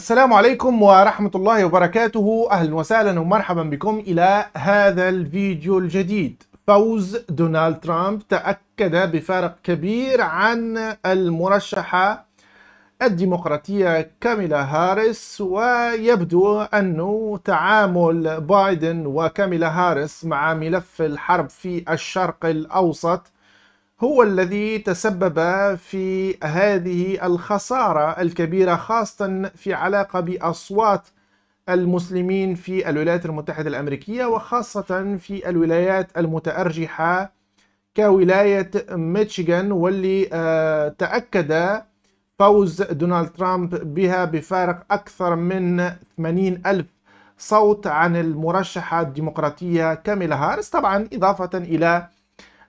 السلام عليكم ورحمة الله وبركاته. أهلا وسهلا ومرحبا بكم إلى هذا الفيديو الجديد. فوز دونالد ترامب تأكد بفارق كبير عن المرشحة الديمقراطية كاميلا هاريس ويبدو أنه تعامل بايدن وكاميلا هاريس مع ملف الحرب في الشرق الأوسط هو الذي تسبب في هذه الخسارة الكبيرة خاصة في علاقة بأصوات المسلمين في الولايات المتحدة الأمريكية وخاصة في الولايات المتأرجحة كولاية ميشيغان واللي آه، تأكد فوز دونالد ترامب بها بفارق أكثر من 80 ألف صوت عن المرشحة الديمقراطية كاميلا هارس. طبعا إضافة إلى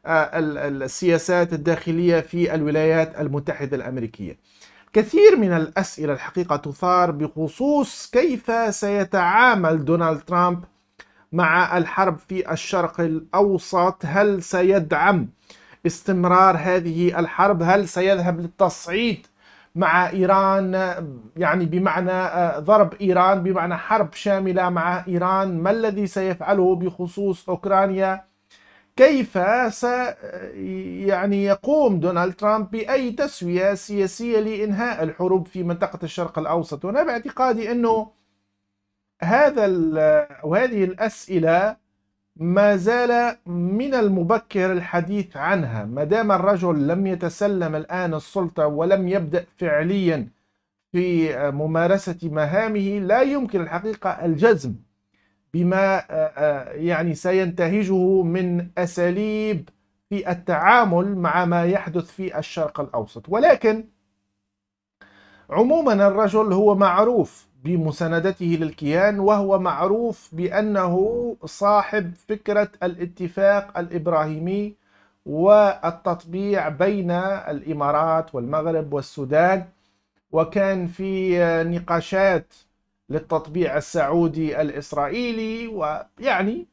السياسات الداخلية في الولايات المتحدة الأمريكية. كثير من الأسئلة الحقيقة تثار بخصوص كيف سيتعامل دونالد ترامب مع الحرب في الشرق الأوسط؟ هل سيدعم استمرار هذه الحرب؟ هل سيذهب للتصعيد مع إيران؟ يعني بمعنى آه، ضرب إيران بمعنى حرب شاملة مع إيران. ما الذي سيفعله بخصوص أوكرانيا؟ كيف س يعني يقوم دونالد ترامب بأي تسوية سياسية لإنهاء الحروب في منطقة الشرق الأوسط؟ وأنا باعتقادي أنه هذا وهذه الأسئلة ما زال من المبكر الحديث عنها. ما دام الرجل لم يتسلم الآن السلطة ولم يبدأ فعليا في ممارسة مهامه لا يمكن الحقيقة الجزم بما آه، آه، يعني سينتهجه من أساليب في التعامل مع ما يحدث في الشرق الأوسط. ولكن عموما الرجل هو معروف بمساندته للكيان وهو معروف بأنه صاحب فكرة الاتفاق الإبراهيمي والتطبيع بين الإمارات والمغرب والسودان وكان في نقاشات للتطبيع السعودي الإسرائيلي ويعني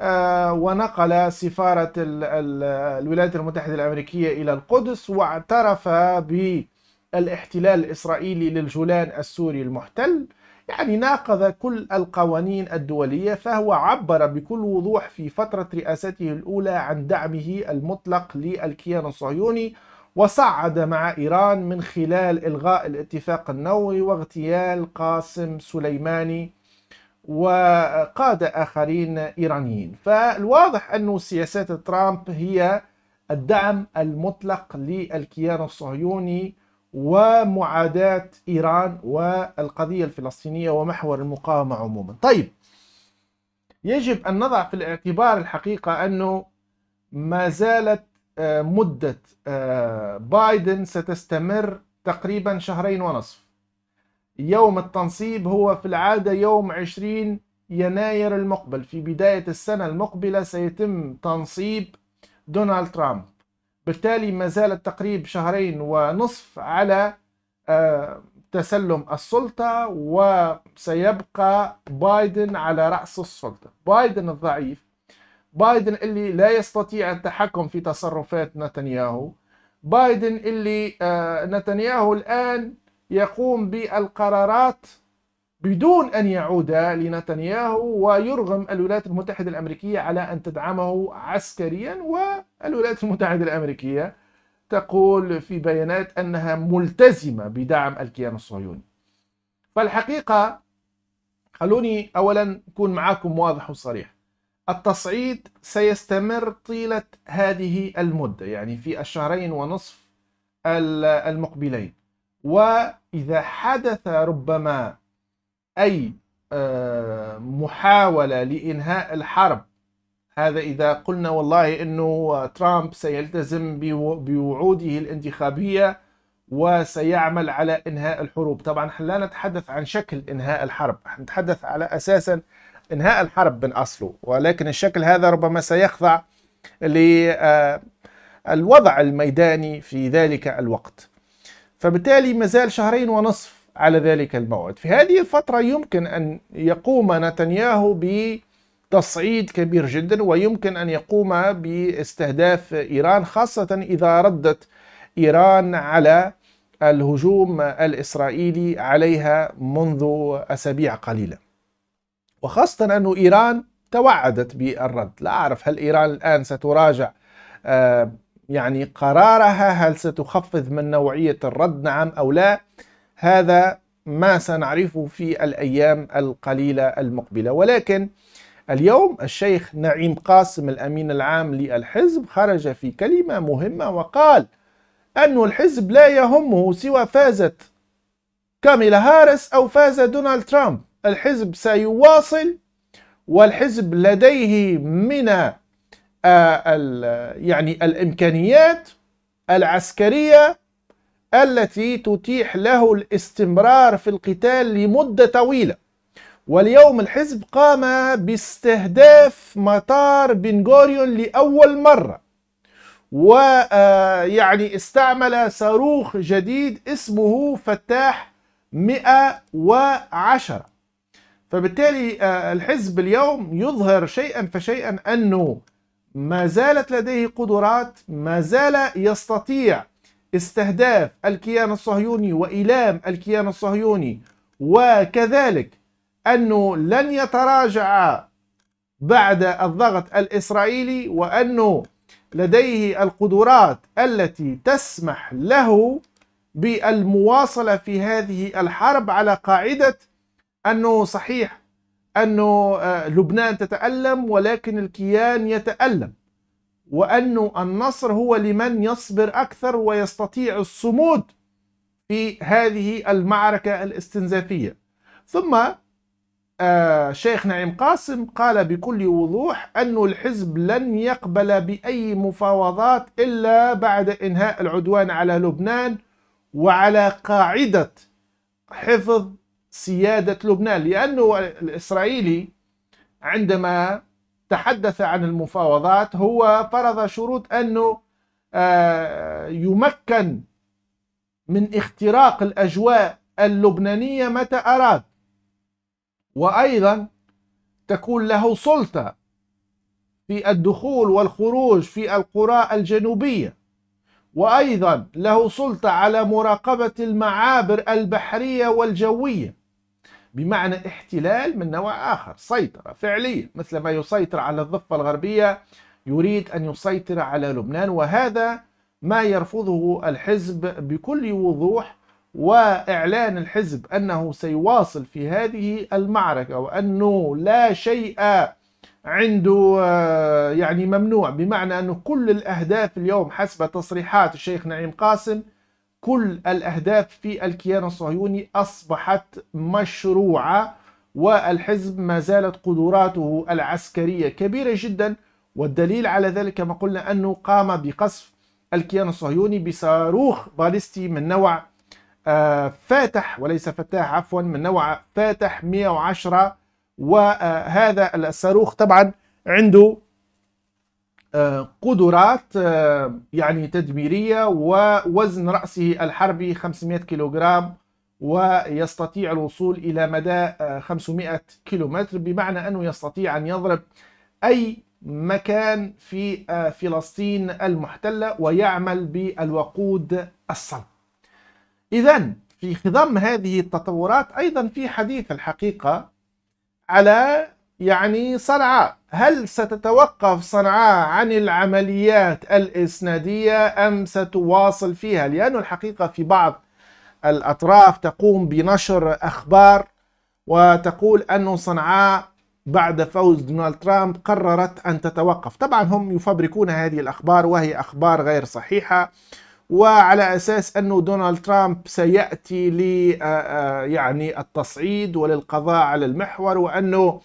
آه، ونقل سفارة الولايات المتحدة الأمريكية إلى القدس واعترف بالاحتلال الإسرائيلي للجولان السوري المحتل. يعني ناقض كل القوانين الدولية فهو عبر بكل وضوح في فترة رئاسته الأولى عن دعمه المطلق للكيان الصهيوني وصعد مع إيران من خلال إلغاء الاتفاق النووي واغتيال قاسم سليماني وقادة آخرين إيرانيين. فالواضح أن سياسات ترامب هي الدعم المطلق للكيان الصهيوني ومعاداة إيران والقضية الفلسطينية ومحور المقاومة عموما. طيب يجب أن نضع في الاعتبار الحقيقة أنه ما زالت مدة آه، بايدن ستستمر تقريبا شهرين ونصف. يوم التنصيب هو في العادة يوم 20 يناير المقبل. في بداية السنة المقبلة سيتم تنصيب دونالد ترامب. بالتالي ما زالت تقريب شهرين ونصف على آه، تسلم السلطة وسيبقى بايدن على رأس السلطة. بايدن الضعيف بايدن اللي لا يستطيع التحكم في تصرفات نتنياهو. بايدن اللي آه، نتنياهو الآن يقوم بالقرارات بدون أن يعود لنتنياهو ويرغم الولايات المتحدة الأمريكية على أن تدعمه عسكريا والولايات المتحدة الأمريكية تقول في بيانات أنها ملتزمة بدعم الكيان الصهيوني. فالحقيقة خلوني أولا أكون معكم واضح وصريح. التصعيد سيستمر طيلة هذه المدة يعني في الشهرين ونصف المقبلين. وإذا حدث ربما أي آه، محاولة لإنهاء الحرب هذا إذا قلنا والله أنه ترامب سيلتزم بوعوده الانتخابية وسيعمل على إنهاء الحروب. طبعا لا نتحدث عن شكل إنهاء الحرب نتحدث على أساسا إنهاء الحرب من اصله ولكن الشكل هذا ربما سيخضع للوضع الميداني في ذلك الوقت. فبالتالي مازال شهرين ونصف على ذلك الموعد. في هذه الفترة يمكن أن يقوم نتنياهو بتصعيد كبير جدا ويمكن أن يقوم باستهداف إيران خاصة إذا ردت إيران على الهجوم الإسرائيلي عليها منذ أسابيع قليلة. وخاصة أن إيران توعدت بالرد. لا أعرف هل إيران الآن ستراجع آه، يعني قرارها هل ستخفض من نوعية الرد؟ نعم أو لا. هذا ما سنعرفه في الأيام القليلة المقبلة. ولكن اليوم الشيخ نعيم قاسم الأمين العام للحزب خرج في كلمة مهمة وقال أن الحزب لا يهمه سوى فازت كاميلا هارس أو فاز دونالد ترامب. الحزب سيواصل والحزب لديه من آه، يعني الإمكانيات العسكرية التي تتيح له الاستمرار في القتال لمدة طويلة. واليوم الحزب قام باستهداف مطار بنغوريون لأول مرة ويعني استعمل صاروخ جديد اسمه فتاح 110 فبالتالي الحزب اليوم يظهر شيئا فشيئا أنه ما زالت لديه قدرات ما زال يستطيع استهداف الكيان الصهيوني وإيلام الكيان الصهيوني وكذلك أنه لن يتراجع بعد الضغط الإسرائيلي وأنه لديه القدرات التي تسمح له بالمواصلة في هذه الحرب على قاعدة أنه صحيح أنه آه، لبنان تتألم ولكن الكيان يتألم وأن النصر هو لمن يصبر أكثر ويستطيع الصمود في هذه المعركة الاستنزافية. ثم آه شيخ نعيم قاسم قال بكل وضوح أن الحزب لن يقبل بأي مفاوضات إلا بعد إنهاء العدوان على لبنان وعلى قاعدة حفظ سيادة لبنان لأنه الإسرائيلي عندما تحدث عن المفاوضات هو فرض شروط أنه آه، يمكن من اختراق الأجواء اللبنانية متى أراد. وأيضا تكون له سلطة في الدخول والخروج في القرى الجنوبية وأيضا له سلطة على مراقبة المعابر البحرية والجوية. بمعنى احتلال من نوع آخر سيطرة فعلية مثل ما يسيطر على الضفة الغربية يريد أن يسيطر على لبنان وهذا ما يرفضه الحزب بكل وضوح وإعلان الحزب أنه سيواصل في هذه المعركة وأنه لا شيء عنده يعني ممنوع بمعنى أنه كل الأهداف اليوم حسب تصريحات الشيخ نعيم قاسم كل الأهداف في الكيان الصهيوني أصبحت مشروعة والحزب ما زالت قدراته العسكرية كبيرة جدا. والدليل على ذلك كما قلنا أنه قام بقصف الكيان الصهيوني بصاروخ باليستي من نوع آه، فاتح وليس فتاح عفوا من نوع فاتح 110 وهذا الصاروخ طبعا عنده قدرات آه، يعني تدميرية ووزن رأسه الحربي 500 كيلوغرام ويستطيع الوصول إلى مدى 500 آه، كيلومتر بمعنى أنه يستطيع أن يضرب أي مكان في فلسطين المحتلة ويعمل بالوقود الصلب. إذا في خضم هذه التطورات أيضا في حديث الحقيقة على يعني صنعاء. هل ستتوقف صنعاء عن العمليات الإسنادية أم ستواصل فيها؟ لأن الحقيقة في بعض الأطراف تقوم بنشر أخبار وتقول أن صنعاء بعد فوز دونالد ترامب قررت أن تتوقف. طبعا هم يفبركون هذه الأخبار وهي أخبار غير صحيحة وعلى أساس أنه دونالد ترامب سيأتي ل يعني التصعيد وللقضاء على المحور وأنه آه،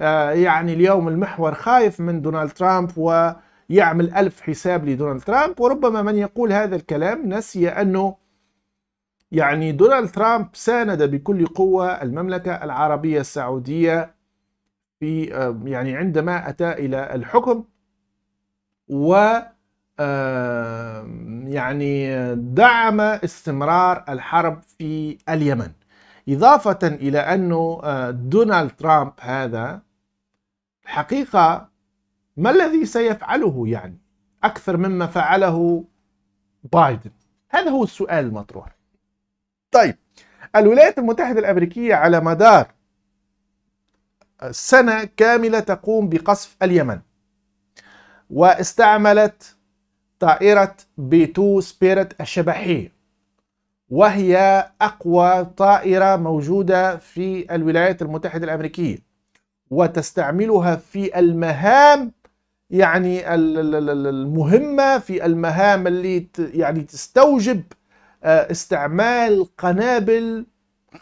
يعني اليوم المحور خايف من دونالد ترامب ويعمل ألف حساب لدونالد ترامب وربما من يقول هذا الكلام نسي أنه يعني دونالد ترامب ساند بكل قوة المملكة العربية السعودية في آه، يعني عندما أتى إلى الحكم و آه، يعني دعم استمرار الحرب في اليمن. إضافة إلى أنه دونالد ترامب هذا الحقيقة ما الذي سيفعله يعني؟ أكثر مما فعله بايدن. هذا هو السؤال المطروح. طيب الولايات المتحدة الأمريكية على مدار سنة كاملة تقوم بقصف اليمن واستعملت طائرة بي 2 سبيرت الشبحية وهي أقوى طائرة موجودة في الولايات المتحدة الأمريكية. وتستعملها في المهام يعني المهمة في المهام اللي يعني تستوجب آه، استعمال قنابل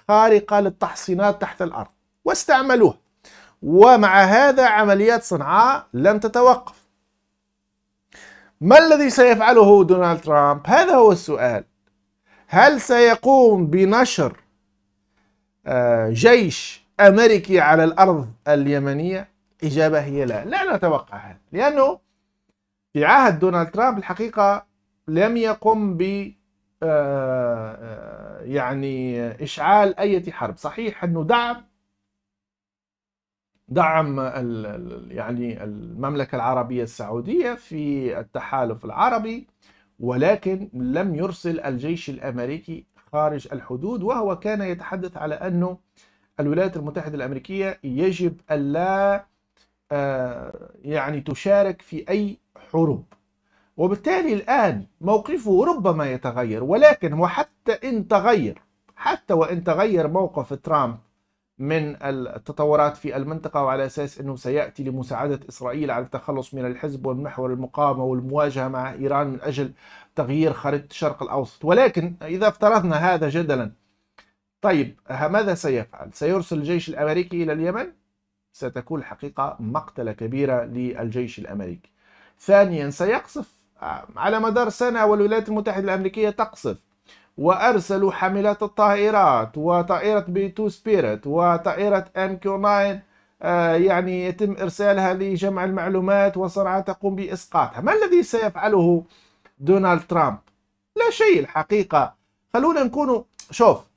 خارقة للتحصينات تحت الأرض. واستعملوها. ومع هذا عمليات صنعاء لم تتوقف. ما الذي سيفعله دونالد ترامب؟ هذا هو السؤال. هل سيقوم بنشر آه، جيش أمريكي على الأرض اليمنية؟ إجابة هي لا لا نتوقع هذا لأنه في عهد دونالد ترامب الحقيقة لم يقم ب آه، آه، يعني إشعال أي حرب صحيح أنه دعم دعم يعني المملكة العربية السعودية في التحالف العربي ولكن لم يرسل الجيش الأمريكي خارج الحدود وهو كان يتحدث على أنه الولايات المتحدة الأمريكية يجب ألا آه، يعني تشارك في أي حروب. وبالتالي الآن موقفه ربما يتغير ولكن وحتى إن تغير حتى وإن تغير موقف ترامب من التطورات في المنطقة وعلى أساس أنه سيأتي لمساعدة إسرائيل على التخلص من الحزب والمحور المقاومة والمواجهة مع إيران من أجل تغيير خريطة الشرق الأوسط. ولكن إذا افترضنا هذا جدلا طيب ماذا سيفعل؟ سيرسل الجيش الأمريكي إلى اليمن؟ ستكون الحقيقة مقتلة كبيرة للجيش الأمريكي. ثانيا سيقصف على مدار سنة والولايات المتحدة الأمريكية تقصف. وأرسلوا حاملات الطائرات وطائرة B 2 Spirit وطائرة MQ 9 يعني يتم إرسالها لجمع المعلومات وصنعاء تقوم بإسقاطها. ما الذي سيفعله دونالد ترامب؟ لا شيء الحقيقة. خلونا نكونوا شوف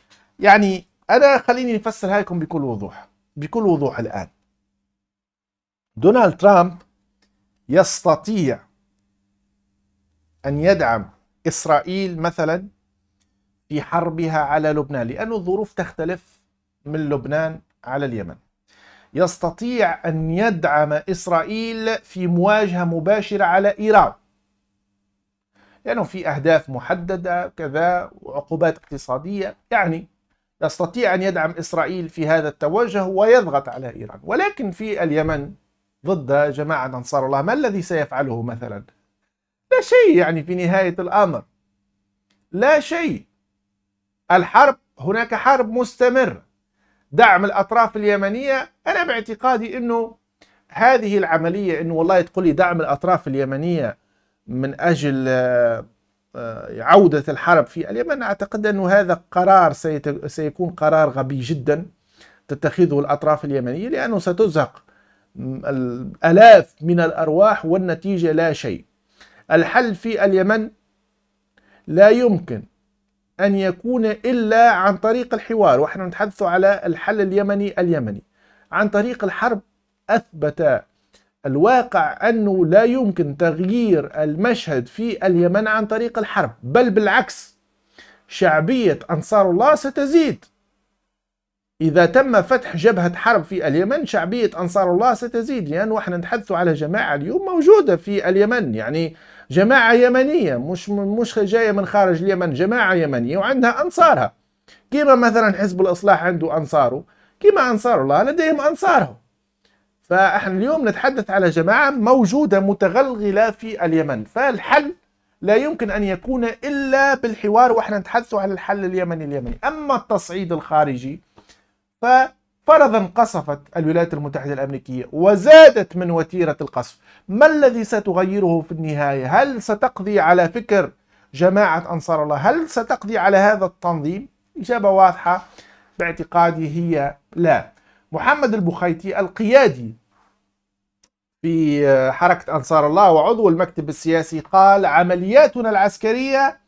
يعني أنا خليني أفسرها لكم بكل وضوح بكل وضوح الآن. دونالد ترامب يستطيع أن يدعم إسرائيل مثلا في حربها على لبنان لأن الظروف تختلف من لبنان على اليمن. يستطيع أن يدعم إسرائيل في مواجهة مباشرة على إيران. لأنه في أهداف محددة كذا وعقوبات اقتصادية يعني يستطيع أن يدعم إسرائيل في هذا التوجه ويضغط على إيران. ولكن في اليمن ضد جماعة أنصار الله ما الذي سيفعله مثلا؟ لا شيء يعني في نهاية الأمر. لا شيء. الحرب هناك حرب مستمرة دعم الأطراف اليمنية أنا باعتقادي أنه هذه العملية أنه والله تقول لي دعم الأطراف اليمنية من أجل آه، عودة الحرب في اليمن. أعتقد أنه هذا قرار سيكون قرار غبي جدا تتخذه الأطراف اليمنية لأنه ستزهق الآلاف من الأرواح والنتيجة لا شيء. الحل في اليمن لا يمكن أن يكون إلا عن طريق الحوار ونحن نتحدث على الحل اليمني اليمني. عن طريق الحرب أثبت الواقع أنه لا يمكن تغيير المشهد في اليمن عن طريق الحرب بل بالعكس شعبية أنصار الله ستزيد. إذا تم فتح جبهة حرب في اليمن شعبية أنصار الله ستزيد لأنه إحنا نتحدث على جماعة اليوم موجودة في اليمن يعني جماعة يمنية مش مش جاية من خارج اليمن جماعة يمنية وعندها أنصارها. كما مثلا حزب الإصلاح عنده أنصاره كما أنصار الله لديهم أنصارهم. فاحنا اليوم نتحدث على جماعة موجودة متغلغلة في اليمن. فالحل لا يمكن أن يكون إلا بالحوار وإحنا نتحدث على الحل اليمني اليمني. أما التصعيد الخارجي ففرضا قصفت الولايات المتحدة الأمريكية وزادت من وتيرة القصف. ما الذي ستغيره في النهاية؟ هل ستقضي على فكر جماعة أنصار الله؟ هل ستقضي على هذا التنظيم؟ إجابة واضحة باعتقادي هي لا. محمد البخيتي القيادي في حركة أنصار الله وعضو المكتب السياسي قال عملياتنا العسكرية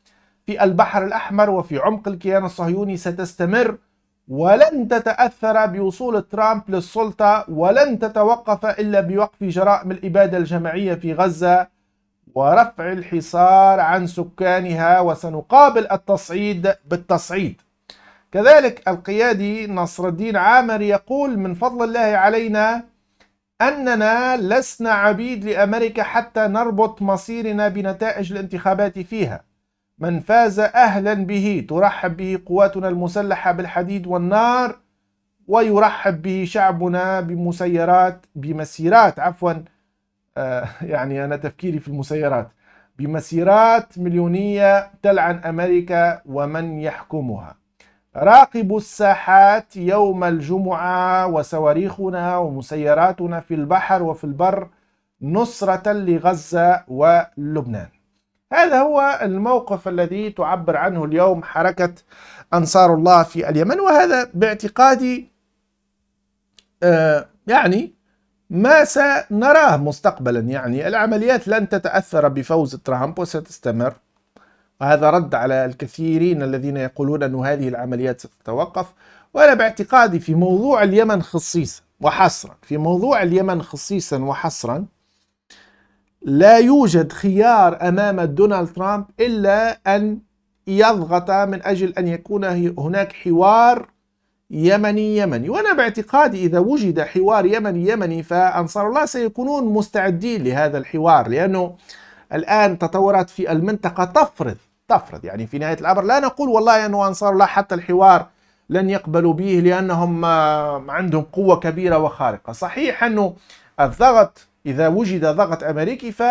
في البحر الأحمر وفي عمق الكيان الصهيوني ستستمر ولن تتأثر بوصول ترامب للسلطة ولن تتوقف إلا بوقف جرائم الإبادة الجماعية في غزة ورفع الحصار عن سكانها وسنقابل التصعيد بالتصعيد. كذلك القيادي نصر الدين عامر يقول من فضل الله علينا أننا لسنا عبيد لأمريكا حتى نربط مصيرنا بنتائج الانتخابات فيها. من فاز أهلا به ترحب به قواتنا المسلحة بالحديد والنار ويرحب به شعبنا بمسيرات بمسيرات عفوا آه يعني أنا تفكيري في المسيرات بمسيرات مليونية تلعن أمريكا ومن يحكمها. راقبوا الساحات يوم الجمعة وصواريخنا ومسيراتنا في البحر وفي البر نصرة لغزة ولبنان. هذا هو الموقف الذي تعبر عنه اليوم حركة أنصار الله في اليمن وهذا باعتقادي آه يعني ما سنراه مستقبلا. يعني العمليات لن تتأثر بفوز ترامب وستستمر وهذا رد على الكثيرين الذين يقولون أن هذه العمليات ستتوقف وأنا باعتقادي في موضوع اليمن خصيصا وحصرا في موضوع اليمن خصيصا وحصرا لا يوجد خيار أمام دونالد ترامب إلا أن يضغط من أجل أن يكون هناك حوار يمني يمني. وأنا باعتقادي إذا وجد حوار يمني يمني فأنصار الله سيكونون مستعدين لهذا الحوار لأنه الآن تطورات في المنطقة تفرض تفرض. يعني في نهاية الأمر لا نقول والله أنه أنصار الله حتى الحوار لن يقبلوا به لأنهم عندهم قوة كبيرة وخارقة. صحيح أنه الضغط إذا وجد ضغط أمريكي ف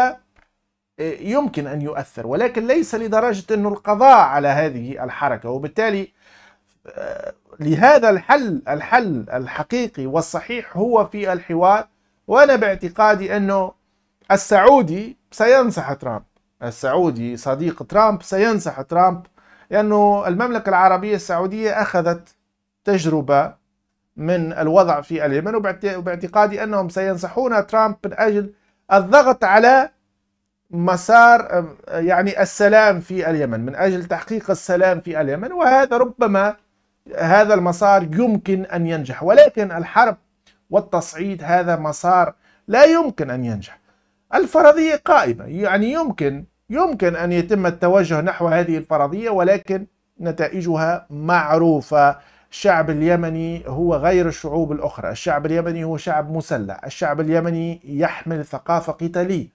يمكن أن يؤثر ولكن ليس لدرجة أنه القضاء على هذه الحركة. وبالتالي لهذا الحل الحل الحقيقي والصحيح هو في الحوار. وأنا باعتقادي أنه السعودي سينصح ترامب. السعودي صديق ترامب سينصح ترامب لأنه المملكة العربية السعودية أخذت تجربة من الوضع في اليمن وباعتقادي أنهم سينصحون ترامب من أجل الضغط على مسار يعني السلام في اليمن من أجل تحقيق السلام في اليمن وهذا ربما هذا المسار يمكن أن ينجح ولكن الحرب والتصعيد هذا مسار لا يمكن أن ينجح. الفرضية قائمة يعني يمكن يمكن أن يتم التوجه نحو هذه الفرضية ولكن نتائجها معروفة. الشعب اليمني هو غير الشعوب الأخرى. الشعب اليمني هو شعب مسلح. الشعب اليمني يحمل ثقافة قتالية.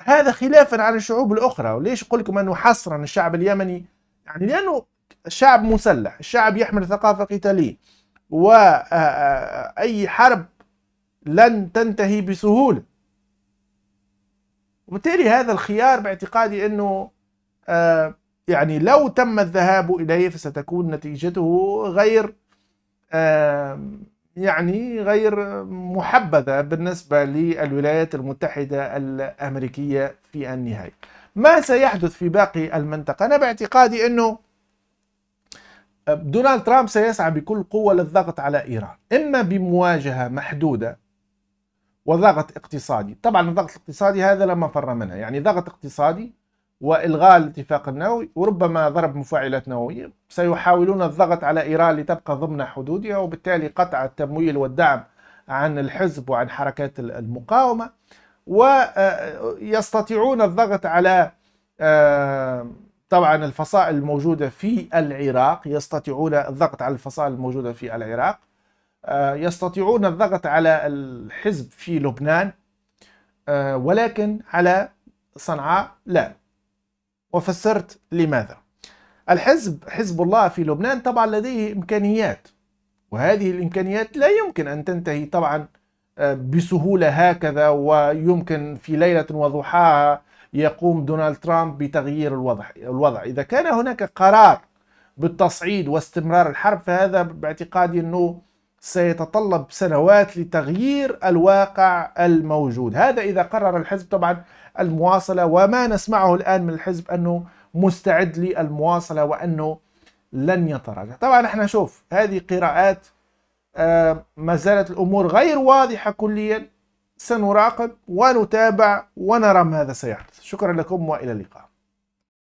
هذا خلافا عن الشعوب الأخرى. وليش أقول لكم أنه حصرا الشعب اليمني؟ يعني لأنه الشعب مسلح. الشعب يحمل ثقافة قتالية. وأي حرب لن تنتهي بسهولة. وبالتالي هذا الخيار باعتقادي أنه يعني لو تم الذهاب إليه فستكون نتيجته غير يعني غير محبذة بالنسبة للولايات المتحدة الأمريكية في النهاية. ما سيحدث في باقي المنطقة؟ أنا باعتقادي أنه دونالد ترامب سيسعى بكل قوة للضغط على إيران إما بمواجهة محدودة وضغط اقتصادي. طبعا الضغط الاقتصادي هذا لا مفر منه. يعني ضغط اقتصادي وإلغاء الاتفاق النووي وربما ضرب مفاعلات نووية سيحاولون الضغط على إيران لتبقى ضمن حدودها وبالتالي قطع التمويل والدعم عن الحزب وعن حركات المقاومة. ويستطيعون الضغط على آه، طبعا الفصائل الموجودة في العراق يستطيعون الضغط على الفصائل الموجودة في العراق. آه، يستطيعون الضغط على الحزب في لبنان آه، ولكن على صنعاء لا. وفسرت لماذا؟ الحزب حزب الله في لبنان طبعا لديه إمكانيات وهذه الإمكانيات لا يمكن أن تنتهي طبعا آه، بسهولة هكذا ويمكن في ليلة وضحاها يقوم دونالد ترامب بتغيير الوضع الوضع. إذا كان هناك قرار بالتصعيد واستمرار الحرب فهذا باعتقادي أنه سيتطلب سنوات لتغيير الواقع الموجود. هذا إذا قرر الحزب طبعا المواصلة وما نسمعه الآن من الحزب أنه مستعد للمواصلة وأنه لن يتراجع. طبعا إحنا نشوف هذه قراءات آه، ما زالت الأمور غير واضحة كليا. سنراقب ونتابع ونرى ماذا سيحدث. شكرا لكم وإلى اللقاء.